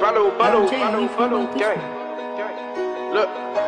follow, follow, follow, follow, gang. Look,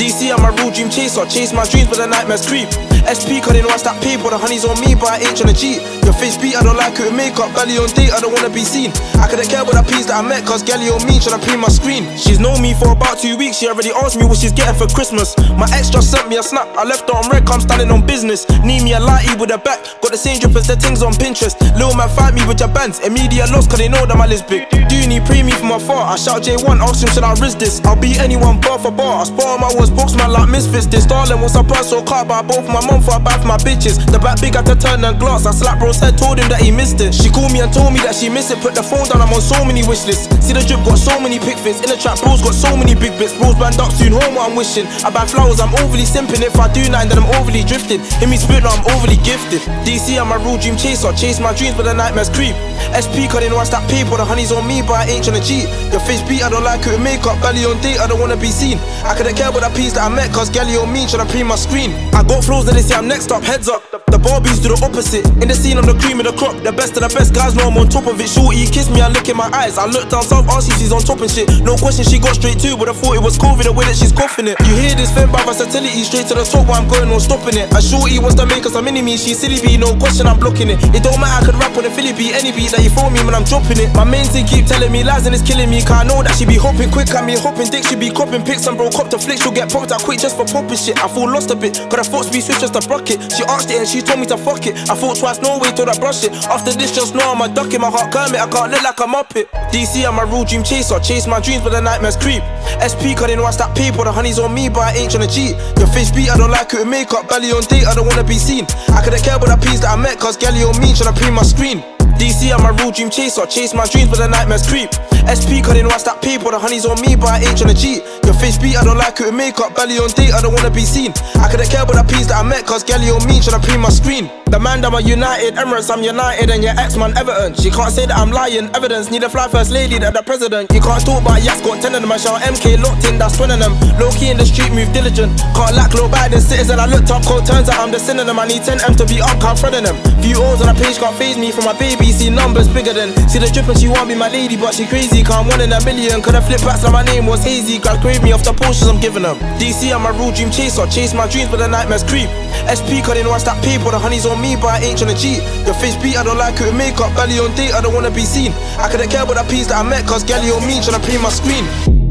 DC, I'm a real dream chaser. Chase my dreams, but the nightmares creep. SP, cause they know I stack paper. The honey's on me, but I ain't tryna cheat. Your face beat, I don't like it with makeup. Belly on date, I don't wanna be seen. I couldn't care about the piece that I met, cause Gally on me, tryna pre my screen. She's known me for about two weeks, she already asked me what she's getting for Christmas. My ex just sent me a snap, I left her on red, I'm standing on business. Need me a lighty with a back, got the same drip as the things on Pinterest. Lil man fight me with your bands, immediate loss, cause they know that my list big. Do you need pre me from afar? I shout J1, ask him, should I risk this? I'll beat anyone bar for bar. I spot my words, box man like misfits. Darling wants a personal car, but I bought for my mum for a for my bitches. The back big had to turn and glass. I slapped bro's head, told him that he missed it. She called me and told me that she missed it. Put the phone down, I'm on so many wish lists. See the drip got so many pick fits. In the trap, bros got so many big bits. Bros band up soon, home what I'm wishing. I buy flowers, I'm overly simping. If I do nothing, then I'm overly drifted. In me spirit, I'm overly gifted. DC, I'm a real dream chaser. Chase my dreams, but the nightmares creep. SP, they know I stack paper. The honey's on me, but I ain't tryna cheat. Your face beat, I don't like it with makeup. Belly on date, I don't wanna be seen. I couldn't care about that piece that I met, cause Gally on me, tryna pre my screen. I got flows and they say I'm next up, heads up. The Barbies do the opposite. In the scene, I'm the cream of the crop. The best of the best guys know I'm on top of it. Shorty kiss me, I look in my eyes. I look down south, ask she's on top and shit. No question, she got straight to, but I thought it was COVID the way that she's coughing it. You hear this thing by versatility, straight to the top where I'm going, no stopping it. A shorty wants to make us a mini me, she's silly B, no question, I'm blocking it. It don't matter, I could rap on a Philly beat, any beat that you phone me when I'm dropping it. My main thing keep telling me lies and it's killing me, cause I know that she be hopping quick at me, hopping dick, she be copping pics and bro, cop to flick, she'll get out quick just for popping shit. I feel lost a bit, cause I thought speed switch just to bucket. She asked it and she told me to fuck it. I thought twice, no way till I brush it. After this, just know I'm a duck in my heart, Kermit. I can't look like a muppet. DC, I'm a real dream chaser. Chase my dreams, but the nightmares creep. SP, cause they know I stack paper. The honey's on me, but I ain't tryna cheat. Your face beat, I don't like it with makeup. Belly on date, I don't wanna be seen. I couldn't care about the piece that I met, cause Gally on me, tryna pre my screen. DC, I'm a real dream chaser. Chase my dreams, but the nightmares creep. SP, cause they know I stack paper. The honey's on me, but I ain't tryna cheat. Face beat, I don't like it with makeup. Belly on date, I don't wanna be seen. I couldn't care about that piece that I met, cause Gally on me, tryna pre my screen. The man that I'm United, Emirates, I'm United, and your ex man Everton. She can't say that I'm lying. Evidence, need a fly first lady that the president. You can't talk about yes, got 10 of them. I shout MK locked in, that's 20 of them. Low key in the street, move diligent. Can't lack low Biden citizen. I looked up, cold turns out I'm the synonym. I need 10 M to be up, can't them. Few O's on a page can't phase me from my baby. See numbers bigger than. See the drip she want me my lady, but she crazy. Can't one in a million. Could have flipped back, so my name was hazy. God crave me off the Porsches I'm giving them. DC, I'm a real dream chaser. Chase my dreams, but the nightmares creep. SP, cause they know I stack paper. The honey's on me, but I ain't tryna cheat. Your face beat, I don't like it with makeup. Belly on date, I don't wanna be seen. I couldn't care about the piece that I met, cause Gally on me, tryna pre my screen.